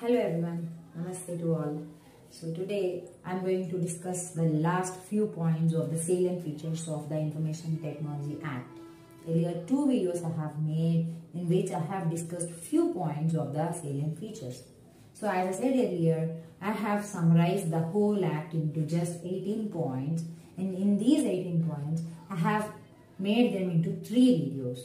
Hello everyone, Namaste to all. So today I'm going to discuss the last few points of the salient features of the Information Technology Act. Earlier two videos I have made in which I have discussed few points of the salient features. So as I said earlier, I have summarized the whole act into just 18 points and in these 18 points I have made them into three videos.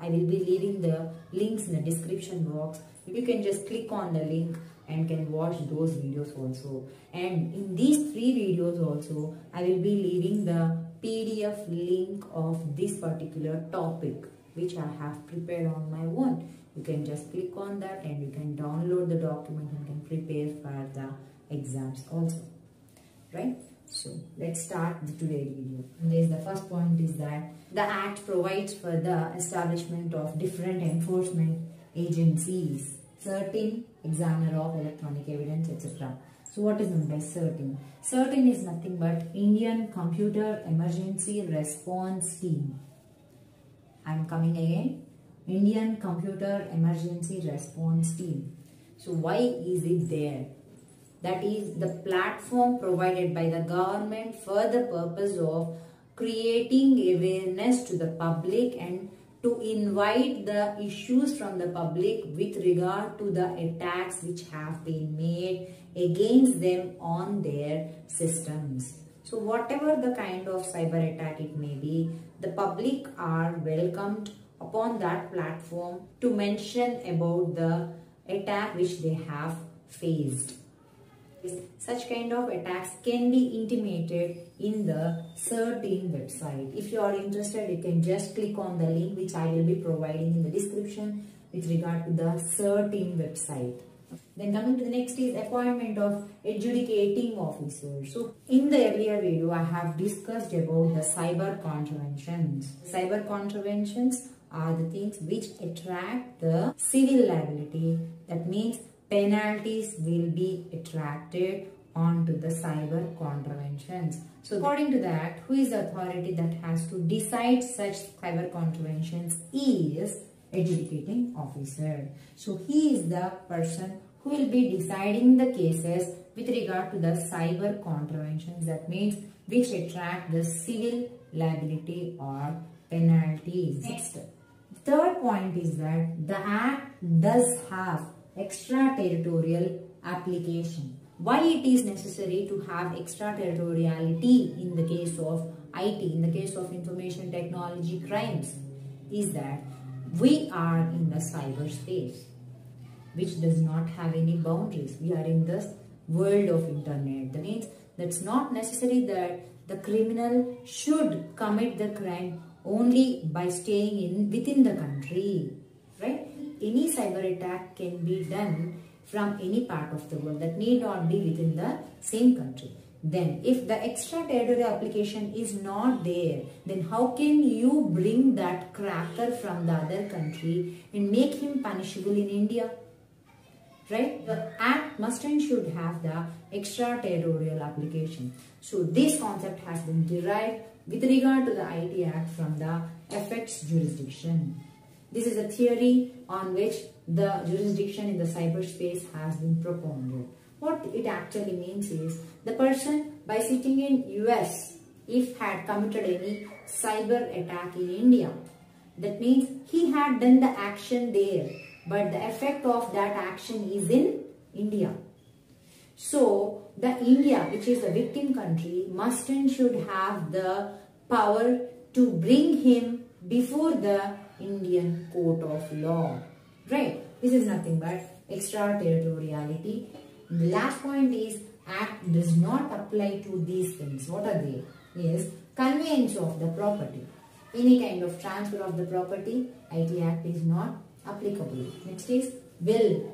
I will be leaving the links in the description box. You can just click on the link and can watch those videos also. And in these three videos also, I will be leaving the PDF link of this particular topic which I have prepared on my own. You can just click on that and you can download the document and can prepare for the exams also. Right? So let's start the today's video. And there's the first point is that the act provides for the establishment of different enforcement agencies, CERT-In examiner of electronic evidence, etc. So what is meant by CERT-In? CERT-In is nothing but Indian Computer Emergency Response Team. I am coming again. Indian Computer Emergency Response Team. So why is it there? that is the platform provided by the government for the purpose of creating awareness to the public and to invite the issues from the public with regard to the attacks which have been made against them on their systems. So whatever the kind of cyber attack it may be, the public are welcomed upon that platform to mention about the attack which they have faced such kind of attacks can be intimated in the CERT-In website. If you are interested, you can just click on the link which I will be providing in the description with regard to the CERT-In website. Then coming to the next is appointment of adjudicating officers. So in the earlier video, I have discussed about the cyber contraventions. Cyber contraventions are the things which attract the civil liability. That means penalties will be attracted onto the cyber contraventions. So according to that, who is the authority that has to decide such cyber contraventions is adjudicating officer. So he is the person who will be deciding the cases with regard to the cyber contraventions. That means which attract the civil liability or penalties. Next, third point is that the act does have extraterritorial application. Why it is necessary to have extraterritoriality in the case of IT, in the case of information technology crimes, is that we are in the cyberspace, which does not have any boundaries. We are in the world of internet. That means that's not necessary that the criminal should commit the crime only by staying in within the country? Any cyber attack can be done from any part of the world that need not be within the same country. Then if the extraterritorial application is not there, then how can you bring that cracker from the other country and make him punishable in India? Right? The act must and should have the extraterritorial application. So this concept has been derived with regard to the IT Act from the effects jurisdiction. This is a theory on which the jurisdiction in the cyberspace has been propounded. What it actually means is the person by sitting in US if had committed any cyber attack in India. That means he had done the action there but the effect of that action is in India. So the India which is the victim country must and should have the power to bring him before the Indian court of law. Right? This is nothing but extraterritoriality. The last point is act does not apply to these things. What are they? Is conveyance of the property. Any kind of transfer of the property, IT Act is not applicable. Next is will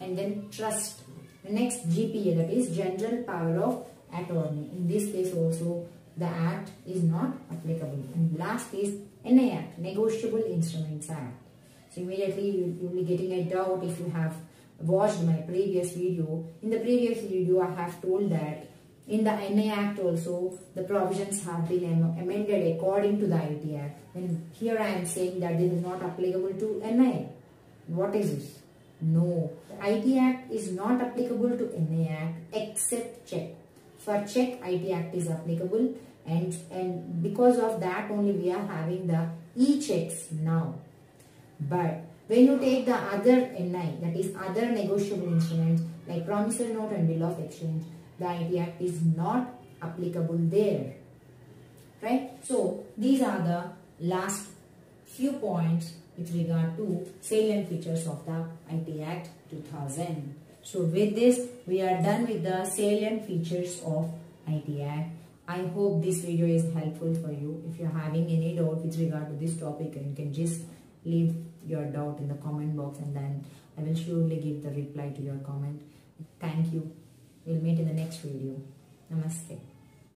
and then trust. The next GPA that is General Power of Attorney. In this case also the Act is not applicable. And last is NI Act, Negotiable Instruments Act. So immediately you, will be getting a doubt if you have watched my previous video. In the previous video I have told that in the NI Act also the provisions have been amended according to the IT Act. And here I am saying that this is not applicable to NI. What is this? No, the IT Act is not applicable to NI Act except check. For check, IT Act is applicable and, and because of that only we are having the e-checks now. But when you take the other NI, that is other negotiable instruments like promissory note and bill of exchange, the IT Act is not applicable there. Right? So, these are the last few points with regard to salient features of the IT Act 2000. So, with this, we are done with the salient features of IT I hope this video is helpful for you. If you're having any doubt with regard to this topic, you can just leave your doubt in the comment box and then I will surely give the reply to your comment. Thank you. We'll meet in the next video. Namaste.